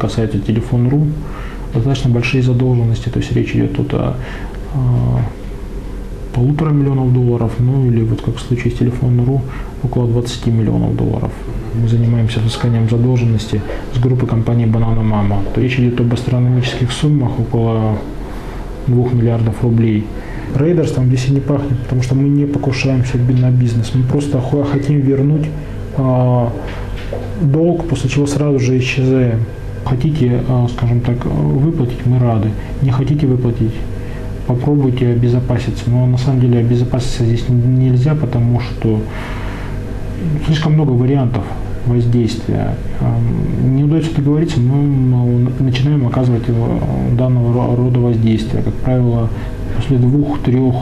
касается Телефон.ру, достаточно большие задолженности, то есть речь идет тут о, о полутора миллионов долларов, ну или вот как в случае с Телефон.ру около 20 миллионов долларов. Мы занимаемся взысканием задолженности с группы компании Банана Мама. То речь идет об астрономических суммах около 2 миллиардов рублей. Рейдерством здесь и не пахнет, потому что мы не покушаемся на бизнес. Мы просто хотим вернуть а, долг, после чего сразу же исчезаем. Хотите, а, скажем так, выплатить, мы рады. Не хотите выплатить, попробуйте обезопаситься. Но на самом деле обезопаситься здесь нельзя, потому что слишком много вариантов воздействия. Не удается договориться, мы начинаем оказывать данного рода воздействия. Как правило, после двух-трех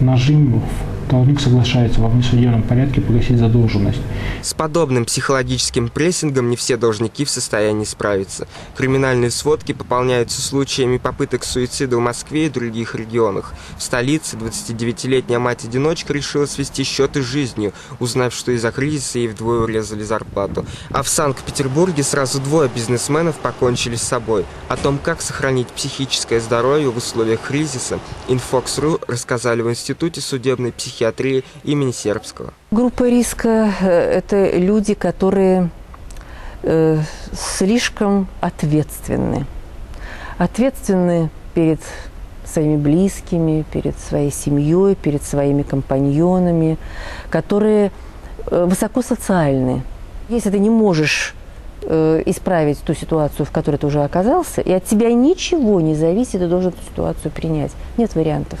нажимов должник соглашается во внесудебном порядке погасить задолженность. С подобным психологическим прессингом не все должники в состоянии справиться. Криминальные сводки пополняются случаями попыток суицида в Москве и других регионах. В столице 29-летняя мать-одиночка решила свести счеты с жизнью, узнав, что из-за кризиса ей вдвое урезали зарплату. А в Санкт-Петербурге сразу двое бизнесменов покончили с собой. О том, как сохранить психическое здоровье в условиях кризиса, Infox.ru рассказали в Институте судебной психологии психиатрии имени Сербского. Группа риска – это люди, которые э, слишком ответственны. Ответственны перед своими близкими, перед своей семьей, перед своими компаньонами, которые э, высоко социальны. Если ты не можешь э, исправить ту ситуацию, в которой ты уже оказался, и от тебя ничего не зависит, ты должен эту ситуацию принять. Нет вариантов.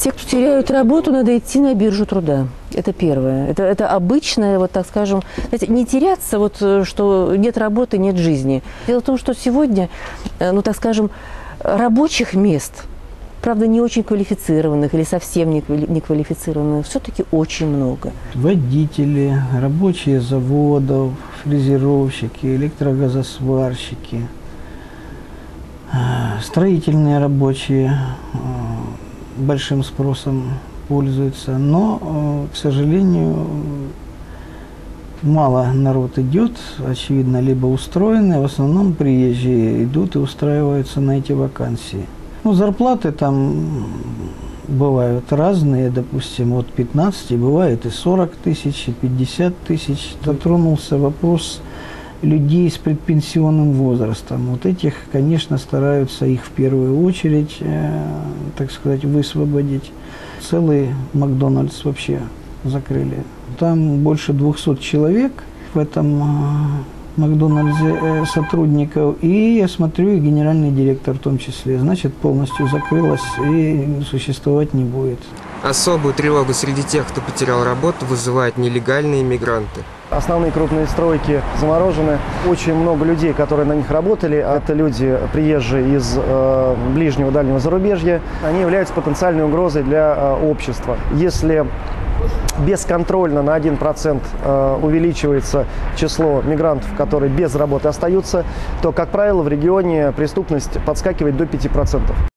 Те, кто теряют работу, надо идти на биржу труда. Это первое. Это, это обычное, вот так скажем, знаете, не теряться, вот, э, что нет работы, нет жизни. Дело в том, что сегодня, э, ну так скажем, рабочих мест, правда, не очень квалифицированных или совсем не квалифицированных, все-таки очень много. Водители, рабочие заводов, фрезеровщики, электрогазосварщики, э, строительные рабочие, большим спросом пользуются, но, э, к сожалению, мало народ идет, очевидно, либо устроены, в основном приезжие идут и устраиваются на эти вакансии. Ну, зарплаты там бывают разные, допустим, от 15, бывает и 40 тысяч, и 50 тысяч. Затронулся вопрос людей с предпенсионным возрастом. Вот этих, конечно, стараются их в первую очередь, э, так сказать, высвободить. Целый Макдональдс вообще закрыли. Там больше 200 человек в этом э, Макдональдсе э, сотрудников. И я смотрю, и генеральный директор в том числе. Значит, полностью закрылась и существовать не будет. Особую тревогу среди тех, кто потерял работу, вызывают нелегальные мигранты. Основные крупные стройки заморожены. Очень много людей, которые на них работали, это люди, приезжие из э, ближнего дальнего зарубежья, они являются потенциальной угрозой для э, общества. Если бесконтрольно на 1% э, увеличивается число мигрантов, которые без работы остаются, то, как правило, в регионе преступность подскакивает до 5%.